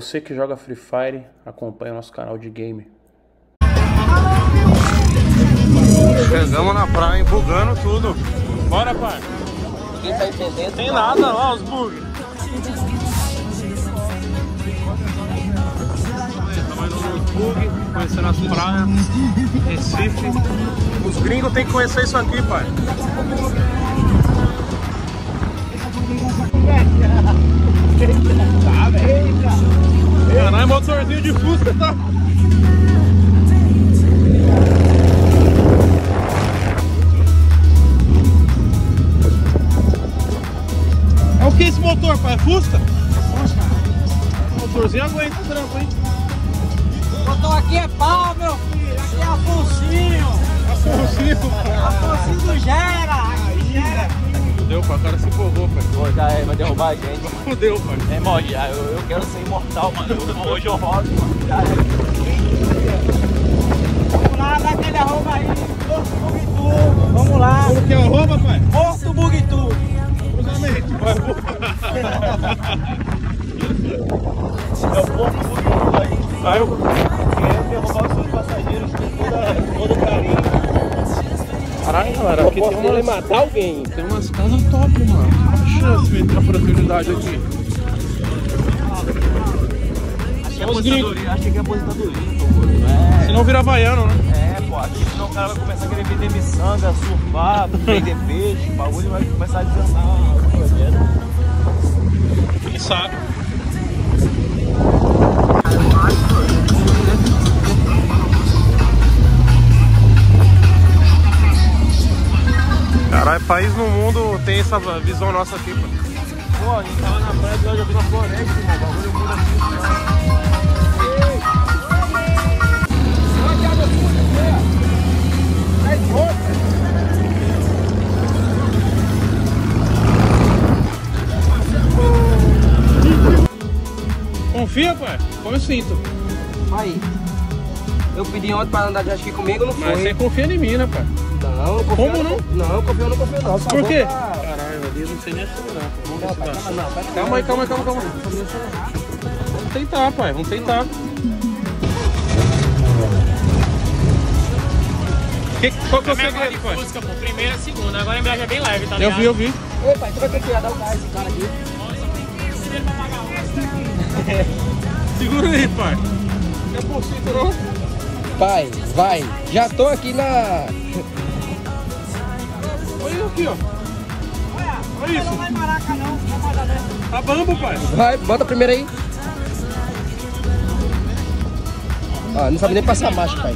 Você que joga Free Fire, acompanha nosso canal de game. Chegamos na praia, bugando tudo. Bora, pai. Ninguém tá entendendo. Tem nada lá, os bugs. Estamos indo nos bugs, conhecendo as praias, Recife. Os gringos têm que conhecer isso aqui, pai. Caralho, motorzinho de Fusca, tá? É o que esse motor, pai? É Fusca? O motorzinho aguenta o trampo, hein? Botou aqui é pau, meu filho. Aqui é Afonsinho. Afonsinho do Gera. Aqui Gera. Fudeu, pai. O cara se empolgou, pai. Pô, já é, vai derrubar a gente. Fudeu, pai. É, irmão, já, eu, eu quero ser imortal, mano. Eu- hoje eu rodo, mano. Já é. Vamos lá, dá aquele arroba aí. Porto Bugtu. Vamos lá. Como que é o arroba, pai? Porto Bugtu. Cruzamento. É o Porto Bugtu aí. Vai, Tem umas, matar alguém. tem umas casas top, mano. Olha a chance de ter a oportunidade aqui. Acho que é aposentadoria. Acho que é aposentadoria. Se não vira baiano, né? É, pô, aqui senão o cara vai começar a querer vender miçanga, surfar, vender peixe, o bagulho vai começar a desandar. Quem sabe? País no mundo tem essa visão nossa aqui, pô. Pô, a gente tava na praia de hoje, eu vi na floresta, irmão, o bagulho muda assim. Confia, pai? Como eu sinto. Aí, eu pedi ontem pra andar de jet ski comigo, não Mas foi. você confia em mim, né, pai? Não, eu confio, Como eu não? Não, eu confio, eu não confio não. Só Por quê? pra- Caralho, ali eu não sei nem acelerar. Vamos ver se dá. calma, não, pai, Calma aí, calma aí, calma, calma. Vamos tentar, pai, vamos tentar. Que, qual que é o segredo, pai? Fusca, pô, primeira, segunda. Agora a embreagem é bem leve, tá Eu ligado? vi, eu vi. Ei, pai, tu vai ter que dar o carro esse cara aqui. Segura aí, pai. É por não? Pai, vai. Já tô aqui na... Olha aqui, ó. Olha isso. Não vai maraca não, não vai dar merda. Tá bambo, pai. Vai, bota a primeira aí. Ah, não sabe nem passar marcha, pai.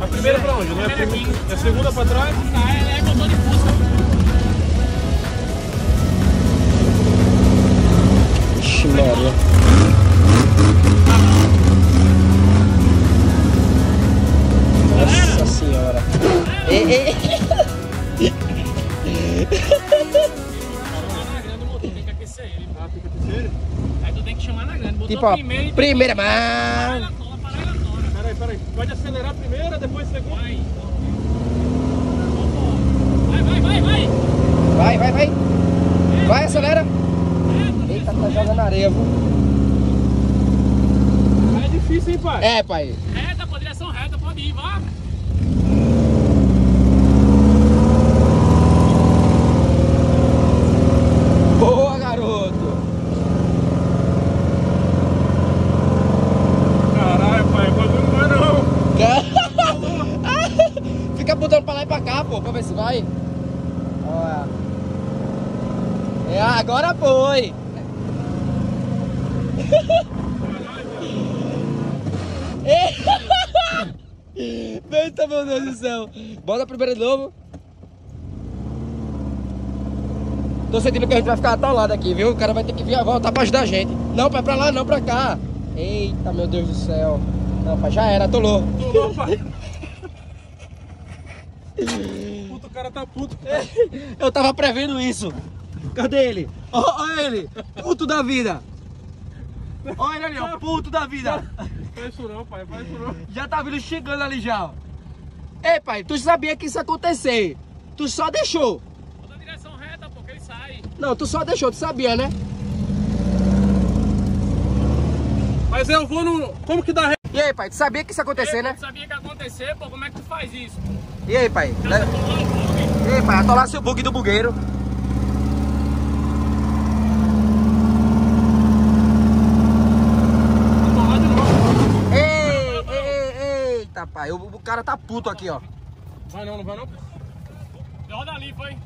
A primeira pra onde? Não é a primeira? É a segunda pra trás? Tá, é, é motor de Fusca. Ixi, Maria. Nossa senhora. Ei, ei. Botou Tipo, ó, primeiro primeira, tola, para ela tola. Peraí, peraí. Pode acelerar a primeira, depois segunda. Vai. Vai, vai, vai, vai. Vai, vai, vai. Vai, acelera. Eita, tá jogando areia, viu? É difícil, hein, pai? É, pai. Reta, pô, direção reta, pode ir, vá. Boa, garoto. Caralho, pai. O bagulho não vai, não. Fica botando pra lá e pra cá, pô, pra ver se vai. Olha. É, agora foi. Eita, meu Deus do céu. Bota a primeira de novo. Tô sentindo que a gente vai ficar atolado aqui, viu? O cara vai ter que vir voltar pra ajudar a gente. Não, pai, pra lá, não, pra cá. Eita, meu Deus do céu. Não, pai, já era, atolou. Pulou, pai. Puta, o cara tá puto. Eu tava prevendo isso. Cadê ele? Ó ele, puto da vida. Olha ele ali, ó, puto da vida. Faz isso não, pai. Faz isso não. Já tá vindo chegando ali já. ó. Ei, pai, tu sabia que isso ia acontecer. Tu só deixou. Bota a direção reta, pô, que ele sai. Não, tu só deixou, tu sabia, né? Mas eu vou no... Como que dá ré? E aí, pai, tu sabia que isso ia acontecer, né? Tu sabia que ia acontecer, pô, como é que tu faz isso? E aí, pai? Atolou o bug. E aí, pai, atolasse o bug do bugueiro. Atolar de novo. Ei, ei, pai, o, o cara tá puto aqui, ó. Vai não, não vai não? Roda ali, foi.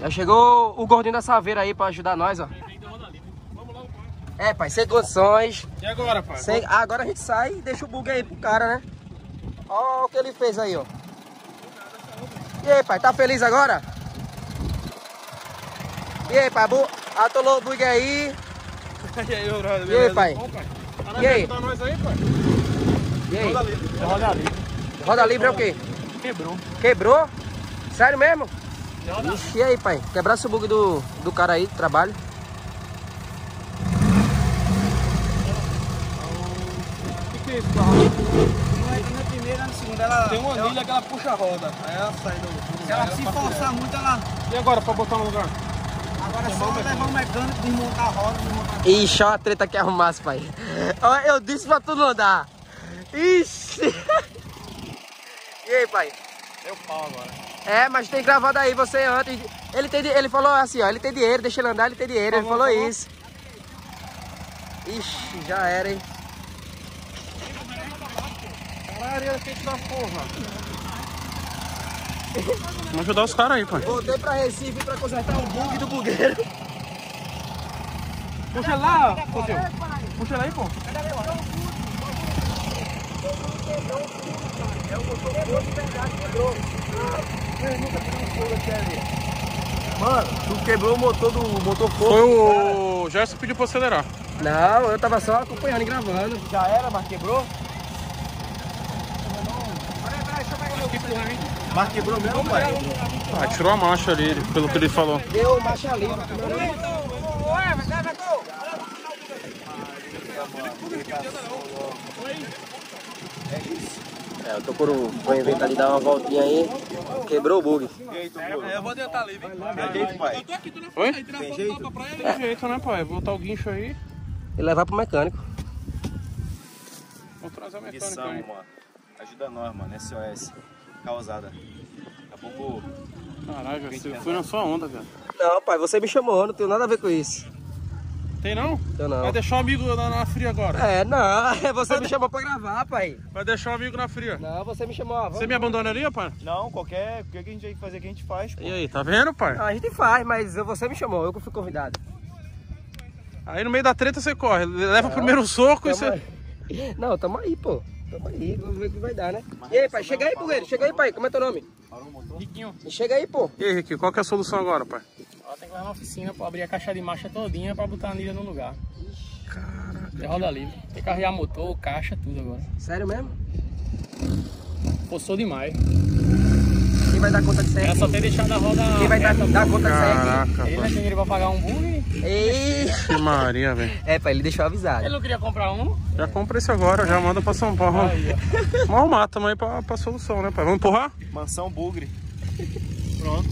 Já chegou o gordinho da saveira aí pra ajudar nós, ó. Pai. É, pai, sem condições. E agora, pai? Sem... Ah, agora a gente sai e deixa o bug aí pro cara, né? Ó o que ele fez aí, ó. E aí, pai, tá feliz agora? E aí, pai, bu... atolou o bug aí. E aí, brother, E aí, pai? Bom, pai? Tá E aí? ajudar nós aí, pai? E aí? Roda livre. Roda livre. Roda livre é o quê? Quebrou. Quebrou? Sério mesmo? Roda Ixi, e aí, pai? Quebrasse o bug do, do cara aí, do trabalho. O que, que é isso, carro? Na primeira, na segunda, ela. Tem uma anilha que ela puxa a roda. Aí ela sai do... Se ela se forçar muito, ela. E agora, pra botar no lugar? Agora é só levar o mecânico, desmontar a roda, desmontar Ixi, olha a treta que arrumasse, pai. Eu disse pra tu não andar. Ixi. E aí, pai? Deu pau agora. É, mas tem gravado aí você antes. Ele, tem, ele falou assim, ó, ele tem dinheiro, deixa ele andar, ele tem dinheiro. Ele Falou, falou falou. isso. Ixi, já era, hein? Caralho, que da porra. Vamos ajudar os caras aí, pai. Voltei pra Recife pra consertar o bug do bugueiro. Puxa lá. Puxa lá aí, pô. Mano, tu quebrou o motor do motor fogo. Foi o Gerson pediu pra acelerar. Não, eu tava só acompanhando e gravando. Já era, mas quebrou? Mas quebrou mesmo, pai? Ah, tirou a marcha ali, pelo que ele falou. Deu marcha livre. É, eu tô por um. Vou inventar de dar uma voltinha aí. Quebrou o bug. Eu vou tentar ali, vem. Tem jeito, pai? Oi? Tem jeito? Tem jeito, né, pai? Vou botar o guincho aí. E levar pro mecânico. Vou trazer o mecânico Missão, aí. mano. Ajuda nós, mano. SOS. Causada. Daqui a pouco. Caralho, você foi na sua onda, velho. Não, pai, você me chamou, não tenho nada a ver com isso. Tem não? Eu não. Vai deixar o amigo na, na fria agora. É, não, você me chamou pra gravar, pai. Vai deixar o amigo na fria. Não, você me chamou. ó, vamos- Você me abandonaria, pai? Não, qualquer. O que a gente tem que fazer, que a gente faz, pô. E aí, tá vendo, pai? Não, a gente faz, mas você me chamou, eu que fui convidado. Aí no meio da treta você corre. Leva o primeiro soco e você. aí. Não, tamo aí, pô. Tamo aí, vamos ver o que vai dar, né? E aí, pai, chega aí, bugueiro, chega aí, pai, como é teu nome? Riquinho. Chega aí, pô. E aí, Ricky, qual que é a solução agora, pai? Tem que lá na oficina pra abrir a caixa de marcha todinha pra botar a anilha no lugar. Caraca. Tem roda livre. Tem que carregar motor, caixa, tudo agora. Sério mesmo? Forçou demais. Quem vai dar conta disso aí? Era só ter deixado a roda. Quem vai dar, dar conta disso aí aqui? Caraca, Ele pai. tem dinheiro pra pagar um bug. Ei! Que Maria, velho. É, pai, ele deixou avisado. Ele não queria comprar um. Já compra esse agora, já manda pra São Paulo. Aí. Vamos arrumar também pra, pra solução, né, pai? Vamos empurrar? Mansão Bugre. Pronto.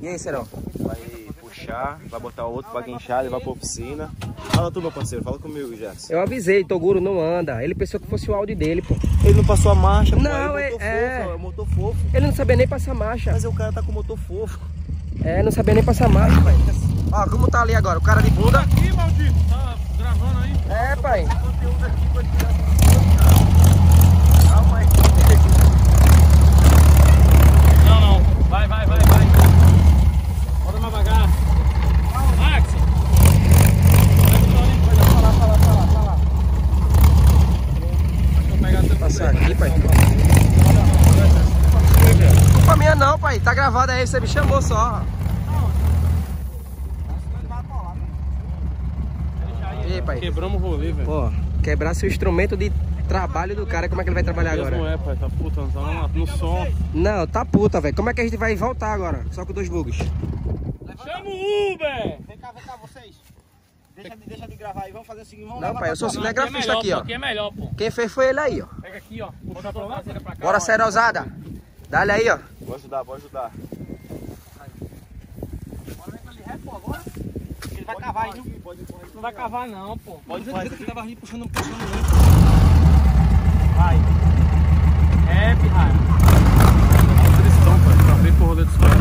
E aí, Serão? Vai puxar, vai botar outro pra guinchar, levar pra oficina. Fala tu, meu parceiro. Fala comigo, Gerson. Eu avisei, Toguro não anda. Ele pensou que fosse o áudio dele, pô. Ele não passou a marcha, pô. Não, é é- motor é. fofo, é motor fofo. Ele não sabia nem passar marcha. Mas o cara tá com motor fofo. É, não sabia nem passar marcha, pai. Ó, como tá ali agora? O cara de bunda. Aqui, maldito, tá gravando aí. É, pai. Não, não. Vai, vai, vai, vai. Bora mais devagar. Max. Passar aqui, pai. Culpa minha não, pai. Tá gravado aí, você me chamou só. E aí, pai? Quebramos o rolê, velho. Pô, quebrasse o instrumento de trabalho do cara, como é que ele vai trabalhar Não agora? é, pai, tá puta, tá no, no som. Não, tá puta, velho. Como é que a gente vai voltar agora? Só com dois bugs. Chama o Uber. Vem cá, vem cá, vocês. Deixa de, deixa de gravar aí, vamos fazer o seguinte, vamos Não, pai, pra eu sou cinegrafista aqui, ó. Aqui é melhor, pô. Quem fez foi ele aí, ó. Pega aqui, ó. Puxa a tua traseira pra cá. Bora, Serosada. Dá-lhe aí, ó. Pode ajudar, pode ajudar. vai cavar aí, viu? Não vai cavar não, pô. Pode fazer que tava ali puxando, puxando muito. Vai. É, pirraia. Eles estão, pai, pra ver pro rolê dos caras.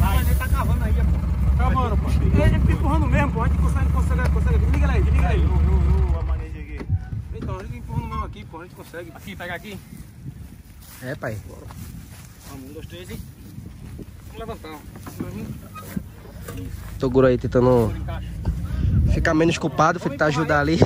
Vai, ele tá cavando aí, pô. Ele fica empurrando mesmo, pô. A gente consegue, consegue, consegue. Ele aí, ele aí. Eu, a maneja aqui. Então, a gente empurrando mesmo aqui, pô. A gente consegue. Aqui, pega aqui. É, pai. Vamos, um, dois, três e... Vamos levantar, ó. Toguro aí tentando ficar menos culpado, tentar ajudar ali.